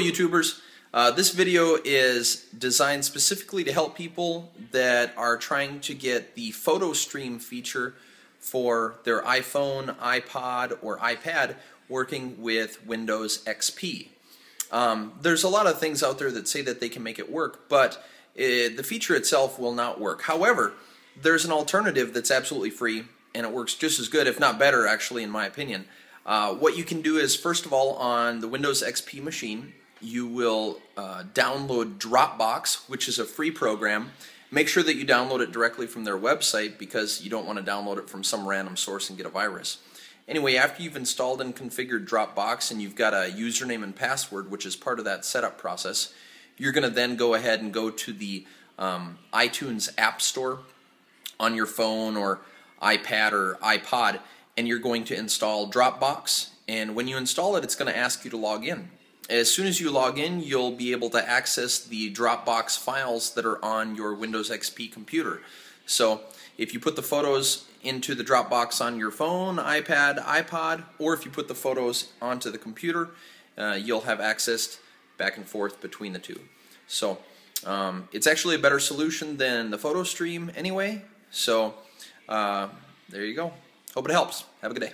YouTubers. Uh, this video is designed specifically to help people that are trying to get the photo stream feature for their iPhone, iPod, or iPad working with Windows XP. Um, there's a lot of things out there that say that they can make it work, but it, the feature itself will not work. However, there's an alternative that's absolutely free and it works just as good, if not better, actually, in my opinion. Uh, what you can do is, first of all, on the Windows XP machine, you will uh, download Dropbox, which is a free program. Make sure that you download it directly from their website because you don't want to download it from some random source and get a virus. Anyway, after you've installed and configured Dropbox and you've got a username and password, which is part of that setup process, you're going to then go ahead and go to the um, iTunes App Store on your phone or iPad or iPod, and you're going to install Dropbox. And when you install it, it's going to ask you to log in. As soon as you log in, you'll be able to access the Dropbox files that are on your Windows XP computer. So if you put the photos into the Dropbox on your phone, iPad, iPod, or if you put the photos onto the computer, uh, you'll have access back and forth between the two. So um, it's actually a better solution than the photo stream anyway. So uh, there you go. Hope it helps. Have a good day.